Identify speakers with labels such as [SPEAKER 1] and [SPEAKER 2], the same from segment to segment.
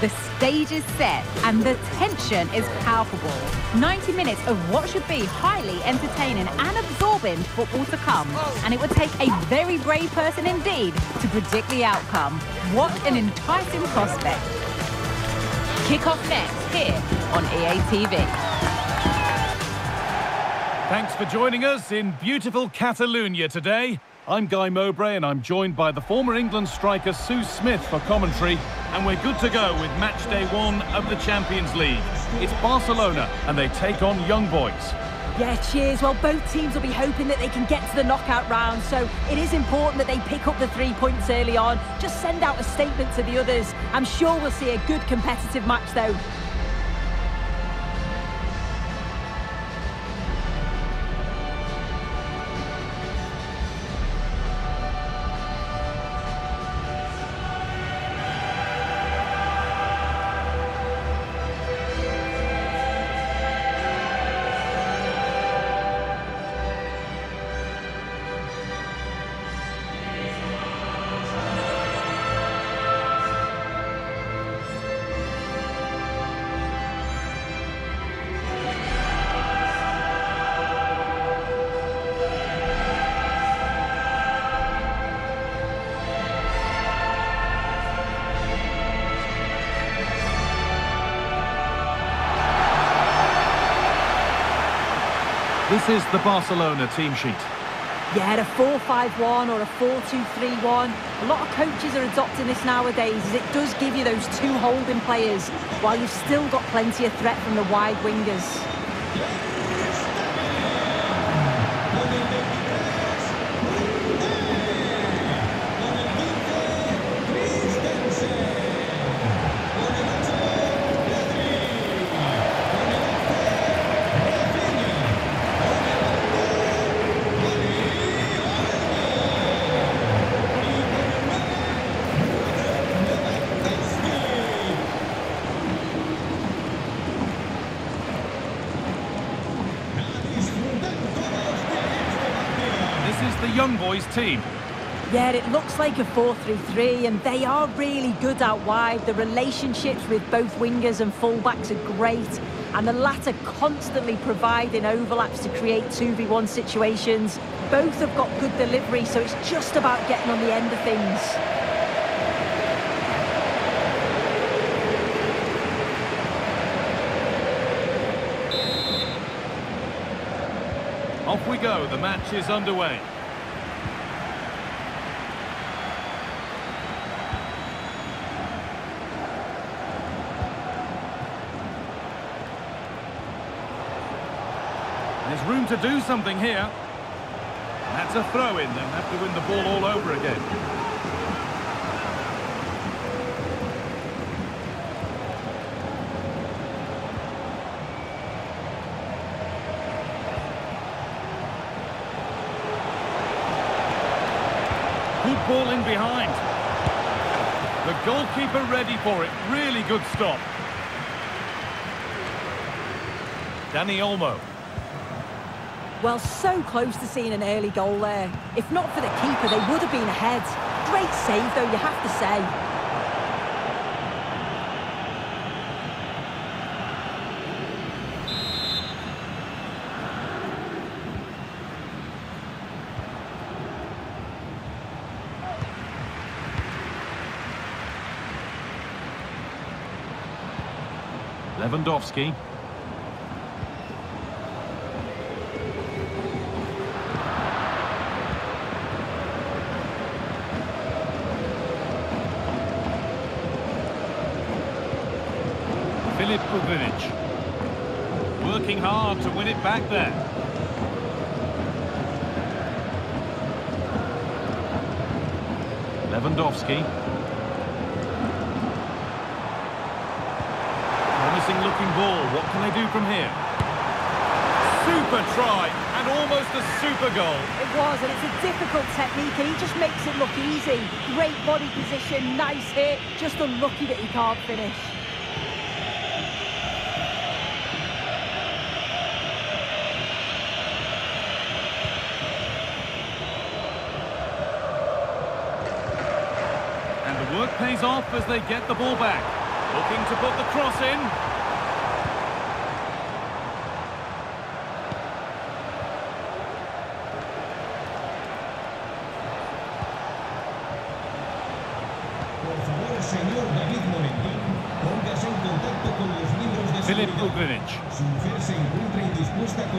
[SPEAKER 1] The stage is set and the tension is palpable. 90 minutes of what should be highly entertaining and absorbing football to come. And it would take a very brave person indeed to predict the outcome. What an enticing prospect. Kick off next here on EA TV.
[SPEAKER 2] Thanks for joining us in beautiful Catalonia today. I'm Guy Mowbray and I'm joined by the former England striker Sue Smith for commentary. And we're good to go with match day one of the Champions League. It's Barcelona and they take on Young Boys.
[SPEAKER 3] Yeah, cheers. Well, both teams will be hoping that they can get to the knockout round, so it is important that they pick up the three points early on. Just send out a statement to the others. I'm sure we'll see a good competitive match, though.
[SPEAKER 2] This is the Barcelona team sheet.
[SPEAKER 3] Yeah, a 4-5-1 or a 4-2-3-1. A lot of coaches are adopting this nowadays as it does give you those two holding players while you've still got plenty of threat from the wide wingers.
[SPEAKER 2] This is the Young Boys team.
[SPEAKER 3] Yeah, it looks like a 4-3-3 and they are really good out wide. The relationships with both wingers and fullbacks are great and the latter constantly providing overlaps to create 2v1 situations. Both have got good delivery, so it's just about getting on the end of things.
[SPEAKER 2] Off we go, the match is underway. Room to do something here. That's a throw-in, they'll have to win the ball all over again. Good ball in behind. The goalkeeper ready for it. Really good stop. Dani Olmo.
[SPEAKER 3] Well, so close to seeing an early goal there. If not for the keeper, they would have been ahead. Great save, though, you have to say.
[SPEAKER 2] Lewandowski. Filip Ugrinic. Working win it back there. Lewandowski. Promising looking ball. What can they do from here? Super try and almost a super goal.
[SPEAKER 3] It was, and it's a difficult technique, and he just makes it look easy. Great body position, nice hit, just unlucky that he can't finish.
[SPEAKER 2] Pays off as they get the ball back. Looking to put the cross in.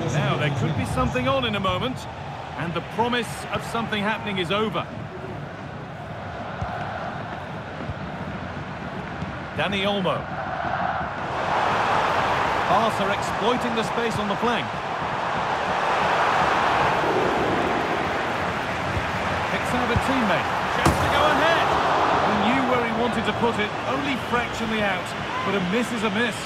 [SPEAKER 4] Los
[SPEAKER 2] Now, there could be something on in a moment, and the promise of something happening is over. Dani Olmo. Barca exploiting the space on the flank. Picks out a teammate. Chance to go ahead. He knew where he wanted to put it, only fractionally out, but a miss is a miss.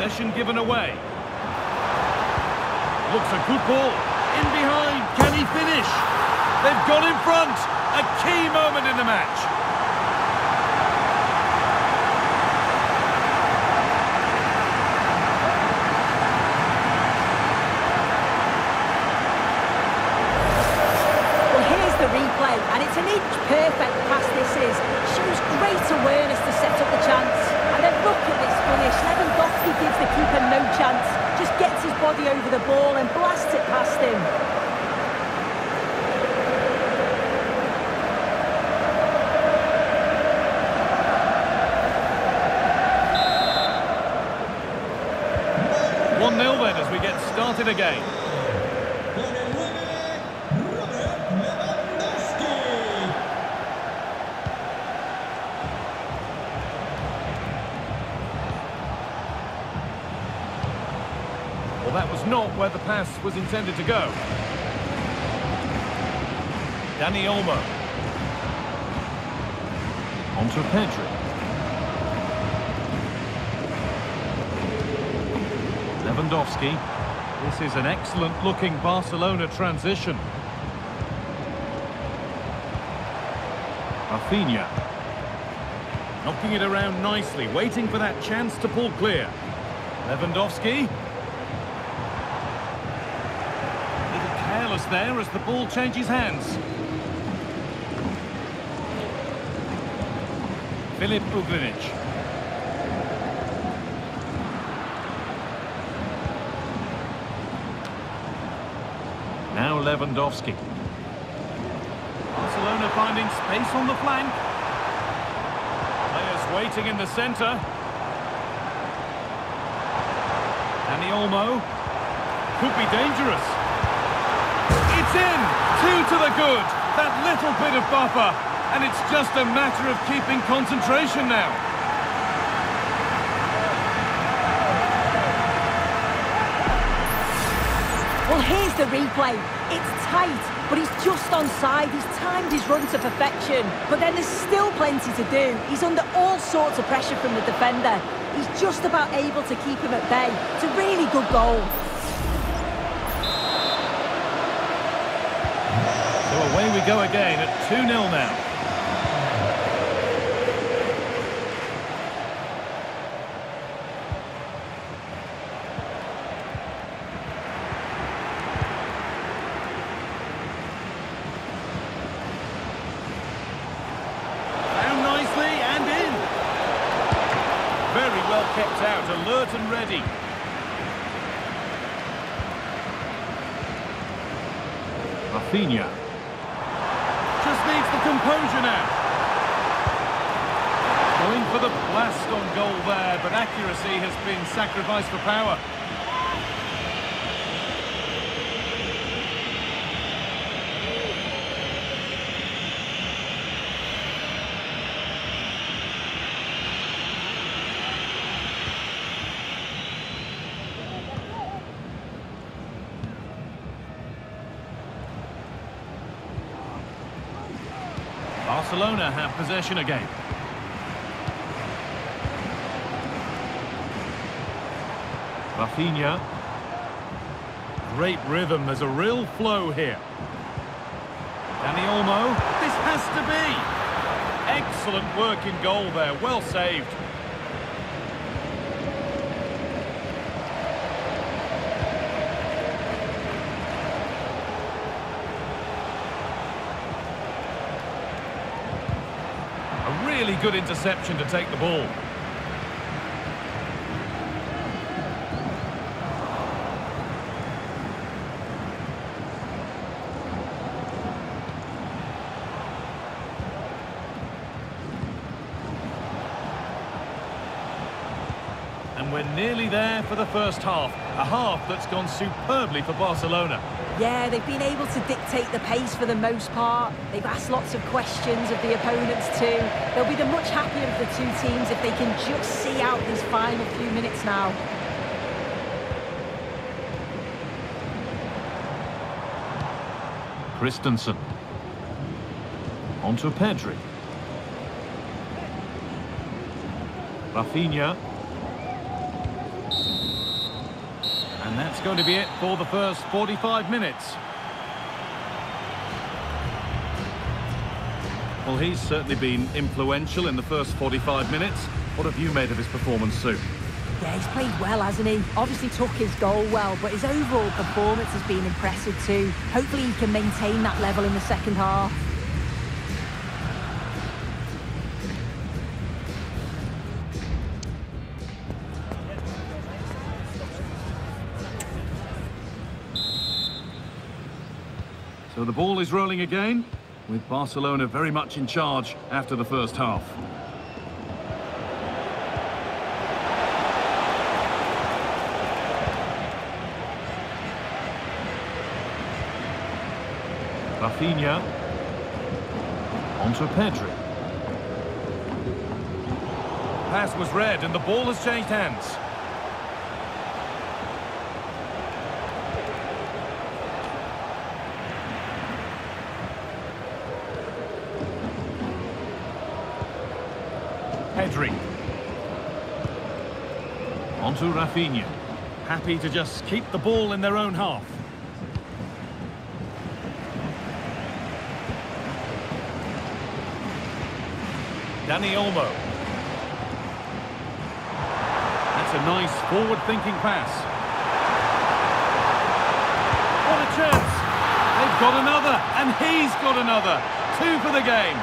[SPEAKER 2] Possession given away. Looks a good ball. In behind. Can he finish? They've gone in front. A key moment in the match.
[SPEAKER 3] Well, here's the replay, and it's an inch perfect pass this is. Shows great awareness to set up the chance. And then look at this finish. Lewandowski gives the keeper no chance. Just gets his body over the ball and blasts it past him.
[SPEAKER 2] One 0 then as we get started again.
[SPEAKER 4] Con el 9, Robert Lewandowski.
[SPEAKER 2] Well, that was not where the pass was intended to go. Dani Olmo. On to Pedri. Lewandowski. This is an excellent looking Barcelona transition. Raphinha. Knocking it around nicely, waiting for that chance to pull clear. Lewandowski. A little careless there as the ball changes hands. Filip. Lewandowski. Barcelona finding space on the flank. Players waiting in the centre. Dani Olmo. Could be dangerous. It's in! Two to the good. That little bit of buffer. And it's just a matter of keeping concentration now.
[SPEAKER 3] Well, here's the replay. It's tight, but he's just onside. He's timed his run to perfection. But then there's still plenty to do. He's under all sorts of pressure from the defender. He's just about able to keep him at bay. It's a really good goal.
[SPEAKER 2] So away we go again at 2-0 now. Down nicely and in. Very well kept out, alert and ready. Raphinha. Just needs the composure now. Going for the blast on goal there, but accuracy has been sacrificed for power. Barcelona have possession again. Raphinha. Great rhythm, there's a real flow here. Dani Olmo, this has to be. Excellent work in goal there, well saved. A really good interception to take the ball. And we're nearly there for the first half. A half that's gone superbly for Barcelona.
[SPEAKER 3] Yeah, they've been able to dictate the pace for the most part. They've asked lots of questions of the opponents too. They'll be the much happier of the two teams if they can just see out these final few minutes now.
[SPEAKER 2] Christensen. On to Pedri. Raphinha. And that's going to be it for the first 45 minutes. Well, he's certainly been influential in the first 45 minutes. What have you made of his performance, Sue?
[SPEAKER 3] Yeah, he's played well, hasn't he? Obviously took his goal well, but his overall performance has been impressive too. Hopefully he can maintain that level in the second half.
[SPEAKER 2] So the ball is rolling again, with Barcelona very much in charge after the first half. Raphinha. On to Pedri. Pass was red and the ball has changed hands. Pedri. On to Raphinha. Happy to just keep the ball in their own half. Dani Olmo. That's a nice forward-thinking pass. What a chance! They've got another, and he's got another. Two for the game.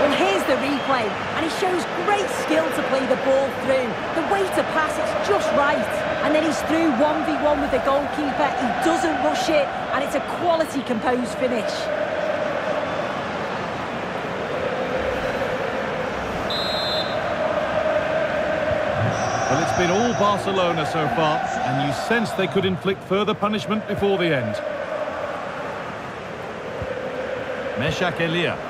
[SPEAKER 3] Well, replay, and he shows great skill to play the ball through. The way to pass, it's just right. And then he's through 1v1 with the goalkeeper. He doesn't rush it, and it's a quality composed finish.
[SPEAKER 2] Well, it's been all Barcelona so far, and you sense they could inflict further punishment before the end. Meschack Elia.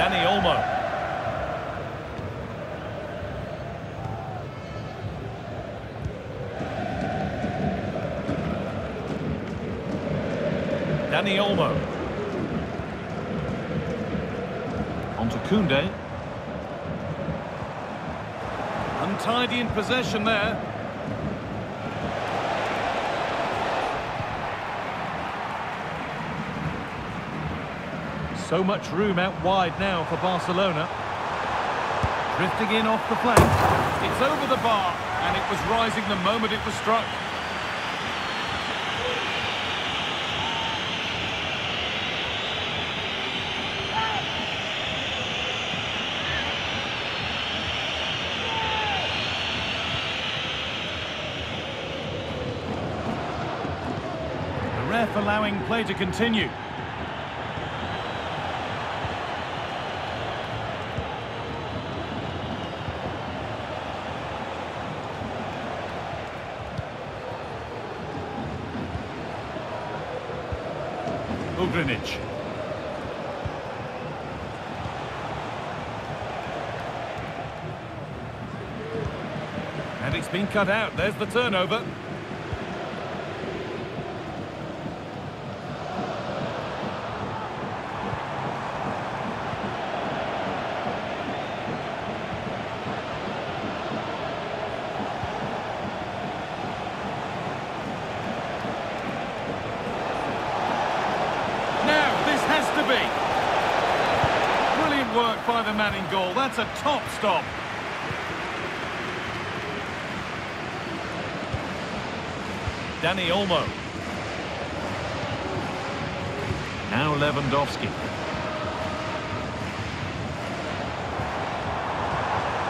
[SPEAKER 2] Dani Olmo. Dani Olmo. On to Koundé. Untidy in possession there. So much room out wide now for Barcelona. Drifting in off the flank. It's over the bar, and it was rising the moment it was struck. The ref allowing play to continue. Ugrinic. And it's been cut out. There's the turnover. work by the man in goal. That's a top stop. Dani Olmo. Now Lewandowski.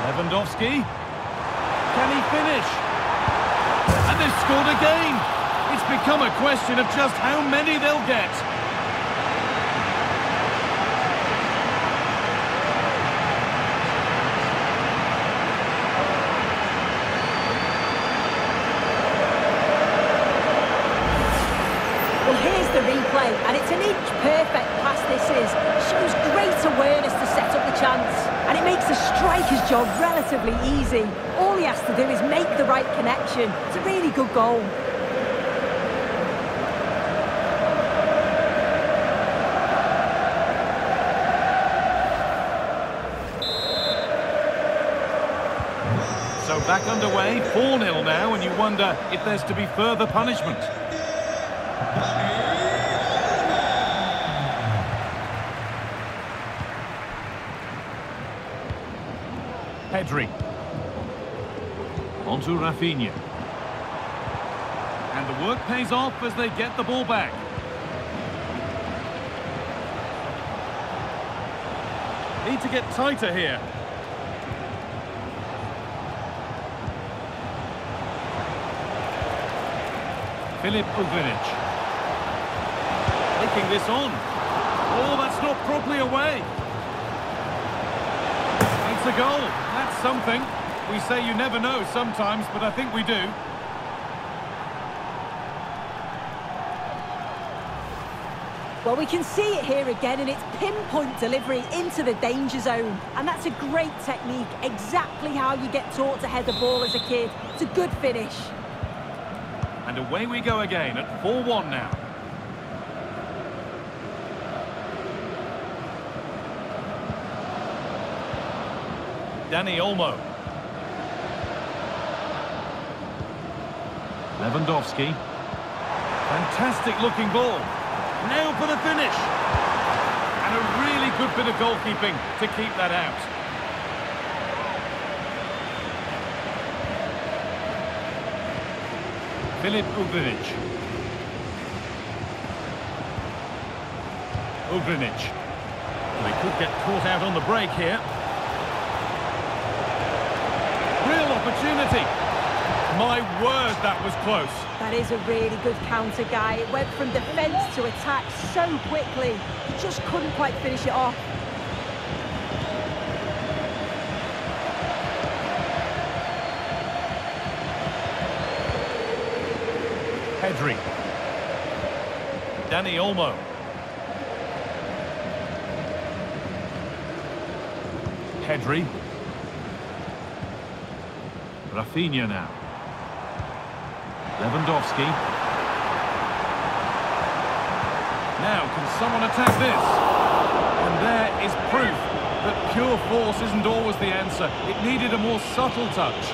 [SPEAKER 2] Lewandowski. Can he finish? And they've scored again. It's become a question of just how many they'll get.
[SPEAKER 3] Well, here's the replay, and it's an inch perfect pass this is. Shows great awareness to set up the chance, and it makes the striker's job relatively easy. All he has to do is make the right connection. It's a really good goal.
[SPEAKER 2] So back underway, 4-0 now, and you wonder if there's to be further punishment. Pedri. On to Raphinha. And the work pays off as they get the ball back. Need to get tighter here. Filip Ugrinic. Taking this on. Oh, that's not properly away. It's a goal. That's something. We say you never know sometimes, but I think we do.
[SPEAKER 3] Well, we can see it here again, and it's pinpoint delivery into the danger zone. And that's a great technique, exactly how you get taught to head the ball as a kid. It's a good finish.
[SPEAKER 2] And away we go again at 4-1 now. Dani Olmo. Lewandowski. Fantastic looking ball. Now for the finish. And a really good bit of goalkeeping to keep that out. Filip Ugrinic. Ugrinic. They could get caught out on the break here. Real opportunity. My word, that was close.
[SPEAKER 3] That is a really good counter, guy. It went from defence to attack so quickly. He just couldn't quite finish it off.
[SPEAKER 2] Pedri. Dani Olmo. Pedri. Raphinha now. Lewandowski. Now, can someone attack this? And there is proof that pure force isn't always the answer. It needed a more subtle touch.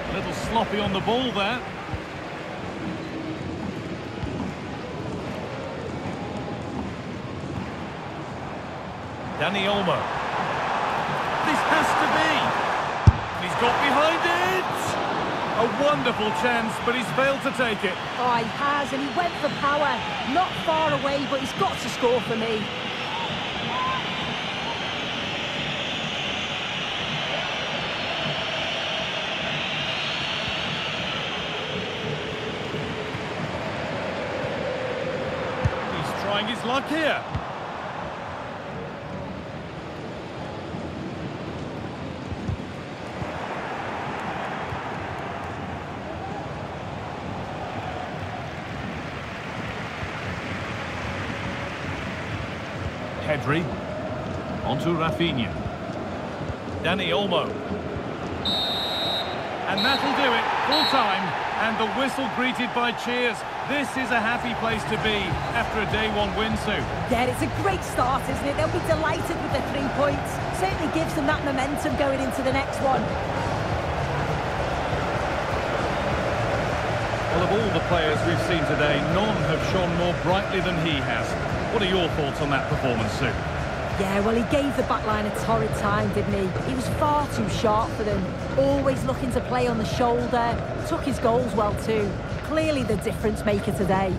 [SPEAKER 2] A little sloppy on the ball there. Dani Olmo. This has to be. He's got behind it. A wonderful chance, but he's failed to take it.
[SPEAKER 3] Oh, he has, and he went for power. Not far away, but he's got to score for me.
[SPEAKER 2] He's trying his luck here. Pedri. Onto Raphinha. Dani Olmo. And that'll do it, full time, and the whistle greeted by cheers. This is a happy place to be after a day one win, Sue.
[SPEAKER 3] Yeah, it's a great start, isn't it? They'll be delighted with the three points. Certainly gives them that momentum going into the next one.
[SPEAKER 2] Well, of all the players we've seen today, none have shone more brightly than he has. What are your thoughts on that performance, Sue?
[SPEAKER 3] Yeah, well, he gave the backline a torrid time, didn't he? He was far too sharp for them. Always looking to play on the shoulder. Took his goals well, too. Clearly the difference maker today.